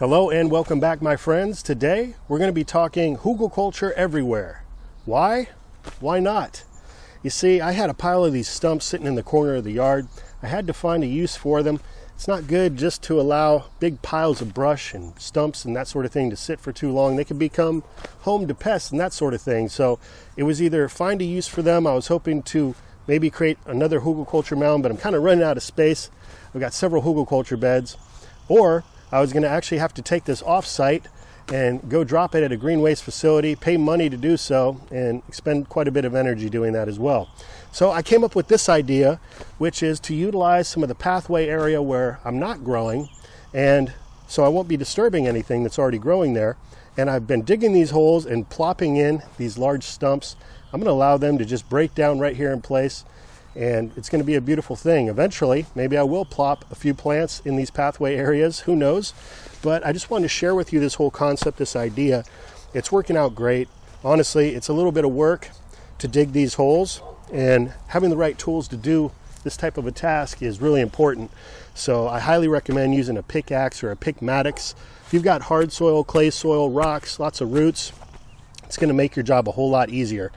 Hello and welcome back, my friends. Today we're going to be talking hugelkultur everywhere. Why? Why not? You see, I had a pile of these stumps sitting in the corner of the yard. I had to find a use for them. It's not good just to allow big piles of brush and stumps and that sort of thing to sit for too long. They can become home to pests and that sort of thing. So it was either find a use for them. I was hoping to maybe create another hugelkultur mound, but I'm kind of running out of space. I've got several hugelkultur beds. Or I was going to actually have to take this off site and go drop it at a green waste facility, pay money to do so, and expend quite a bit of energy doing that as well. So I came up with this idea, which is to utilize some of the pathway area where I'm not growing, and so I won't be disturbing anything that's already growing there. And I've been digging these holes and plopping in these large stumps. I'm going to allow them to just break down right here in place and it's going to be a beautiful thing. Eventually, maybe I will plop a few plants in these pathway areas, who knows? But I just wanted to share with you this whole concept, this idea. It's working out great. Honestly, it's a little bit of work to dig these holes, and having the right tools to do this type of a task is really important. So I highly recommend using a pickaxe or a pick mattock. If you've got hard soil, clay soil, rocks, lots of roots, it's going to make your job a whole lot easier.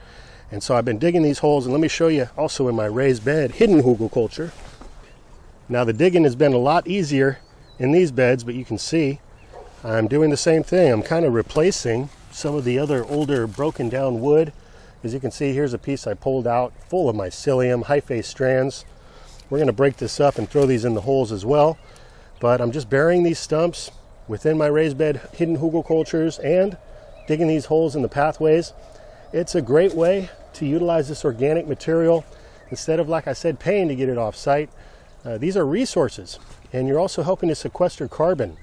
And so I've been digging these holes, and let me show you also in my raised bed, hidden hugelkultur. Now the digging has been a lot easier in these beds, but you can see I'm doing the same thing. I'm kind of replacing some of the other older broken down wood. As you can see, here's a piece I pulled out full of my mycelium, hyphae strands. We're going to break this up and throw these in the holes as well. But I'm just burying these stumps within my raised bed hidden hugelkulturs and digging these holes in the pathways. It's a great way to utilize this organic material instead of, like I said, paying to get it off site. Uh, these are resources, and you're also helping to sequester carbon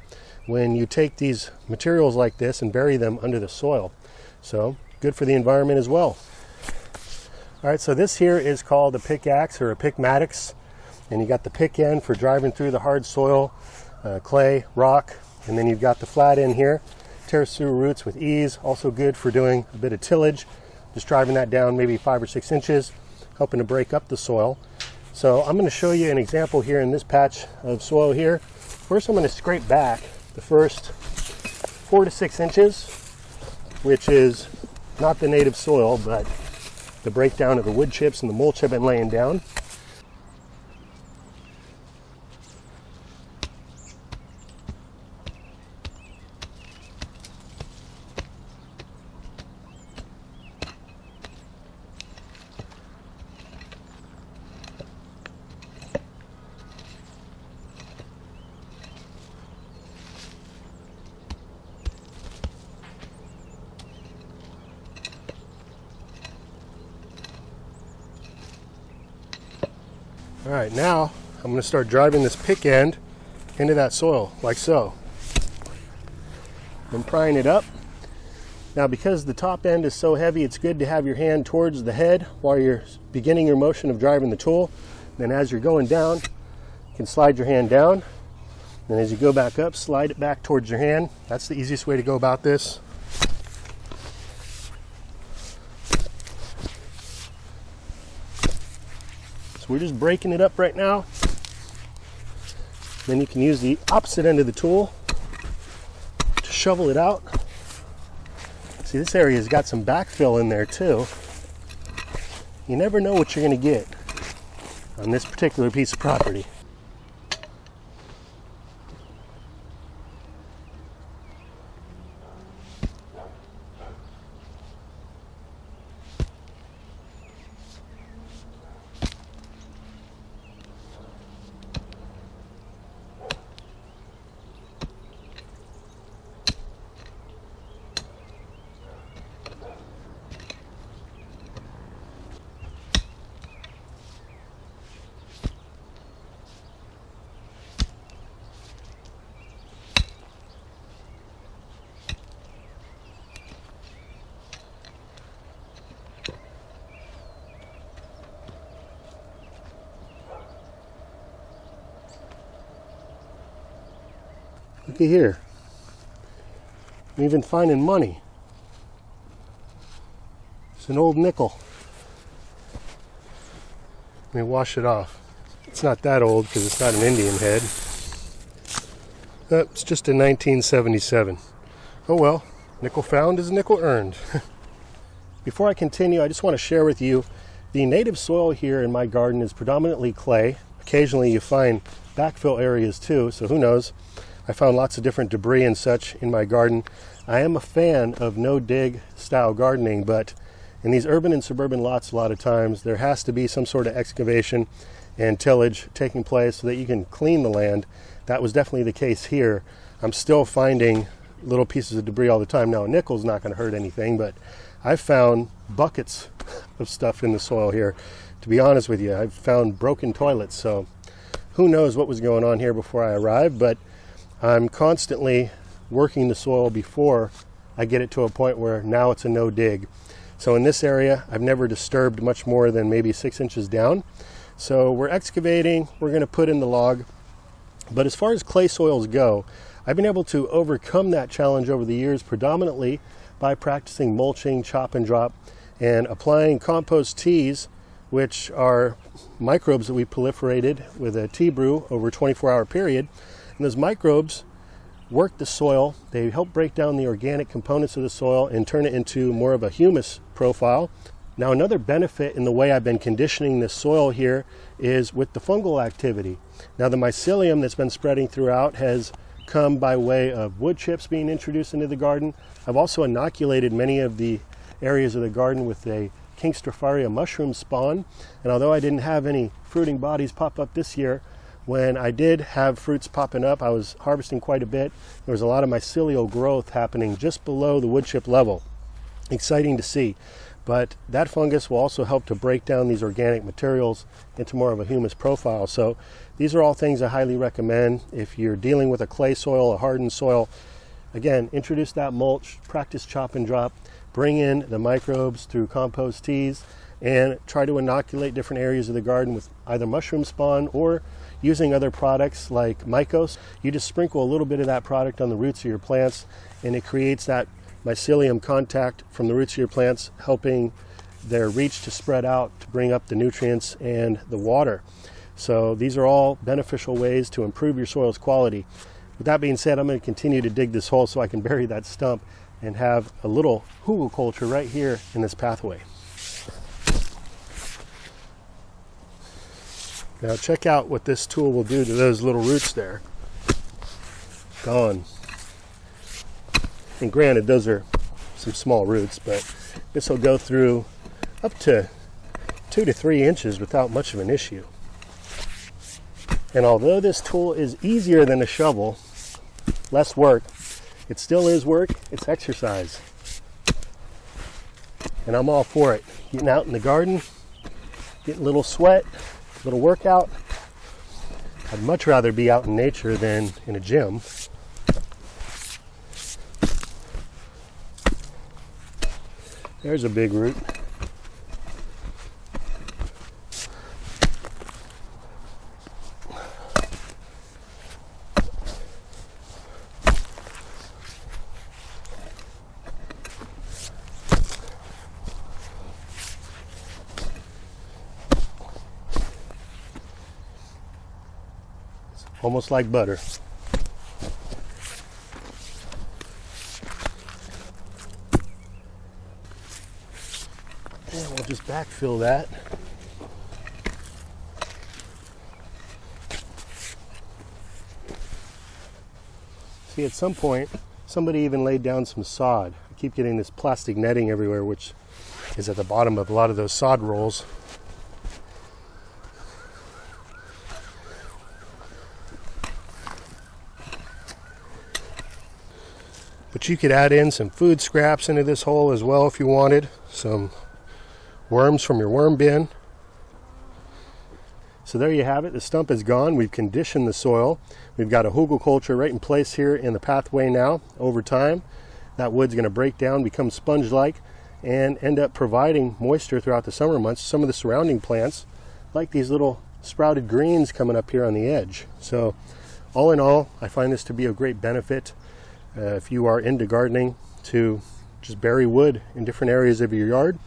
when you take these materials like this and bury them under the soil. So, good for the environment as well. All right, so this here is called a pickaxe or a pick mattock, and you got the pick end for driving through the hard soil, uh, clay, rock, and then you've got the flat end here. Tears through roots with ease, also good for doing a bit of tillage just driving that down maybe five or six inches, helping to break up the soil. So I'm going to show you an example here in this patch of soil here. First I'm going to scrape back the first four to six inches, which is not the native soil, but the breakdown of the wood chips and the mulch I've been laying down. All right, now I'm going to start driving this pick end into that soil, like so. I'm prying it up. Now, because the top end is so heavy, it's good to have your hand towards the head while you're beginning your motion of driving the tool. Then as you're going down, you can slide your hand down. Then as you go back up, slide it back towards your hand. That's the easiest way to go about this. So we're just breaking it up right now. Then you can use the opposite end of the tool to shovel it out. See, this area has got some backfill in there too. You never know what you're going to get on this particular piece of property. At here. I'm even finding money. It's an old nickel. Let me wash it off. It's not that old because it's not an Indian head. That's just in 1977. Oh well, nickel found is nickel earned. Before I continue, I just want to share with you the native soil here in my garden is predominantly clay. Occasionally you find backfill areas too, so who knows. I found lots of different debris and such in my garden. I am a fan of no dig style gardening, but in these urban and suburban lots, a lot of times there has to be some sort of excavation and tillage taking place so that you can clean the land. That was definitely the case here. I'm still finding little pieces of debris all the time. Now, a nickel's not going to hurt anything, but I've found buckets of stuff in the soil here. To be honest with you, I've found broken toilets. So who knows what was going on here before I arrived, but I'm constantly working the soil before I get it to a point where now it's a no dig. So in this area, I've never disturbed much more than maybe six inches down. So we're excavating, we're going to put in the log. But as far as clay soils go, I've been able to overcome that challenge over the years predominantly by practicing mulching, chop and drop, and applying compost teas, which are microbes that we proliferated with a tea brew over a 24 hour period. And those microbes work the soil, they help break down the organic components of the soil and turn it into more of a humus profile. Now, another benefit in the way I've been conditioning this soil here is with the fungal activity. Now, the mycelium that's been spreading throughout has come by way of wood chips being introduced into the garden. I've also inoculated many of the areas of the garden with a King Stropharia mushroom spawn. And although I didn't have any fruiting bodies pop up this year, when I did have fruits popping up, I was harvesting quite a bit. There was a lot of mycelial growth happening just below the wood chip level. Exciting to see. But that fungus will also help to break down these organic materials into more of a humus profile. So these are all things I highly recommend. If you're dealing with a clay soil, a hardened soil, again, introduce that mulch, practice chop and drop, bring in the microbes through compost teas, and try to inoculate different areas of the garden with either mushroom spawn or using other products like Mycos. You just sprinkle a little bit of that product on the roots of your plants, and it creates that mycelium contact from the roots of your plants, helping their reach to spread out to bring up the nutrients and the water. So these are all beneficial ways to improve your soil's quality. With that being said, I'm going to continue to dig this hole so I can bury that stump and have a little hugelkultur right here in this pathway. Now check out what this tool will do to those little roots there. Gone. And granted, those are some small roots, but this will go through up to two to three inches without much of an issue. And although this tool is easier than a shovel, less work, it still is work, it's exercise. And I'm all for it. Getting out in the garden, getting a little sweat, little workout. I'd much rather be out in nature than in a gym. There's a big root. Almost like butter. And we'll just backfill that. See, at some point, somebody even laid down some sod. I keep getting this plastic netting everywhere, which is at the bottom of a lot of those sod rolls. You could add in some food scraps into this hole as well if you wanted. Some worms from your worm bin. So there you have it. The stump is gone. We've conditioned the soil. We've got a hugelkultur right in place here in the pathway now. Over time, that wood's going to break down, become sponge-like, and end up providing moisture throughout the summer months. Some of the surrounding plants, like these little sprouted greens coming up here on the edge. So all in all, I find this to be a great benefit uh, if you are into gardening to just bury wood in different areas of your yard.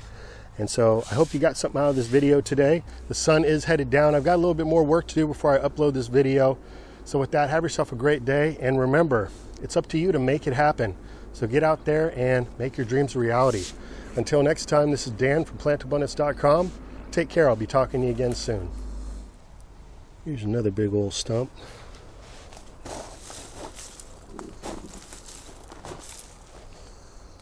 And so I hope you got something out of this video today. The sun is headed down. I've got a little bit more work to do before I upload this video. So, with that, have yourself a great day. And remember, it's up to you to make it happen. So, get out there and make your dreams a reality. Until next time, this is Dan from plantabundance.com. Take care. I'll be talking to you again soon. Here's another big old stump.